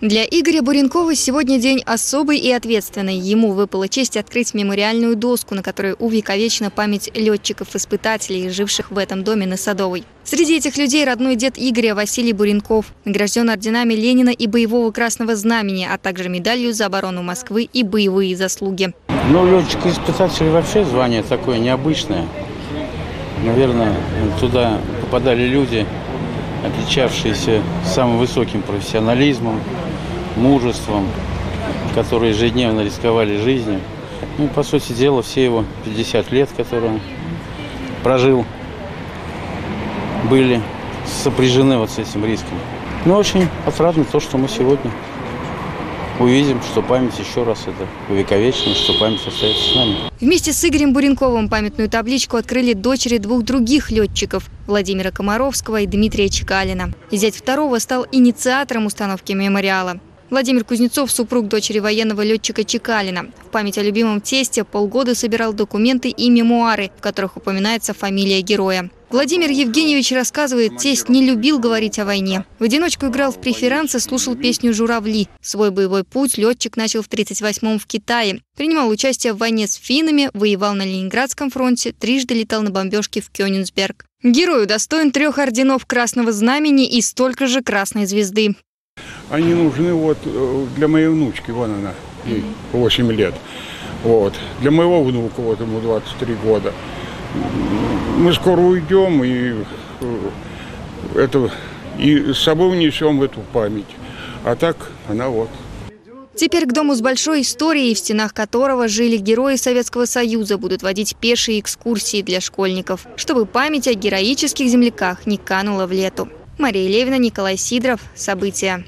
Для Игоря Буренкова сегодня день особый и ответственный. Ему выпала честь открыть мемориальную доску, на которой увековечена память летчиков-испытателей, живших в этом доме на Садовой. Среди этих людей родной дед Игоря Василий Буренков, награжден орденами Ленина и Боевого Красного Знамени, а также медалью за оборону Москвы и боевые заслуги. Ну, летчик-испытатель вообще звание такое необычное. Наверное, туда попадали люди, отличавшиеся самым высоким профессионализмом, мужеством, которые ежедневно рисковали жизнью. Ну, по сути дела, все его 50 лет, которые он прожил, были сопряжены вот с этим риском. Но очень отрадно то, что мы сегодня увидим, что память еще раз это увековечена, что память остается с нами. Вместе с Игорем Буренковым памятную табличку открыли дочери двух других летчиков – Владимира Комаровского и Дмитрия Чекалина. Зять второго стал инициатором установки мемориала. Владимир Кузнецов – супруг дочери военного летчика Чекалина. В память о любимом тесте полгода собирал документы и мемуары, в которых упоминается фамилия героя. Владимир Евгеньевич рассказывает, тесть не любил говорить о войне. В одиночку играл в преферансы, слушал песню «Журавли». Свой боевой путь летчик начал в 1938-м в Китае. Принимал участие в войне с финнами, воевал на Ленинградском фронте, трижды летал на бомбежке в Кёнигсберг. Герою достоин трех орденов Красного Знамени и столько же Красной Звезды. Они нужны вот э, для моей внучки, вон она, ей 8 лет. Вот. Для моего внука, вот ему 23 года. Мы скоро уйдем, и э, это и с собой унесем эту память. А так она вот. Теперь к дому с большой историей, в стенах которого жили герои Советского Союза, будут водить пешие экскурсии для школьников, чтобы память о героических земляках не канула в лету. Мария Левина, Николай Сидоров. События.